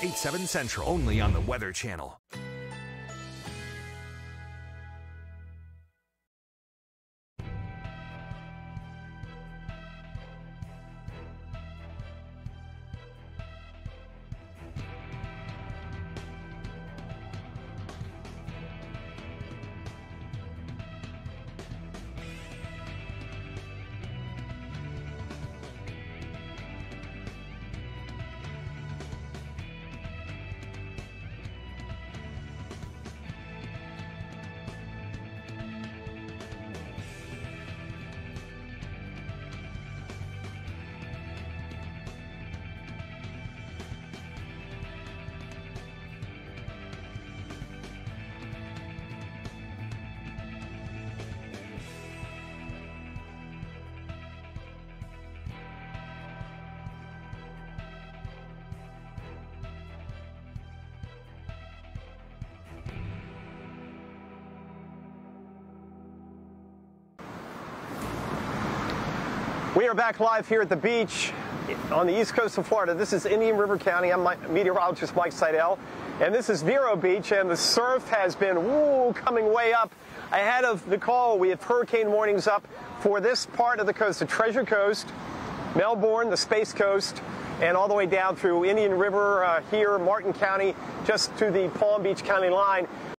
8 7 Central, only on the Weather Channel. We are back live here at the beach on the east coast of Florida. This is Indian River County. I'm meteorologist Mike Seidel, and this is Vero Beach, and the surf has been woo, coming way up. Ahead of Nicole, we have hurricane warnings up for this part of the coast, the Treasure Coast, Melbourne, the Space Coast, and all the way down through Indian River uh, here, Martin County, just to the Palm Beach County line.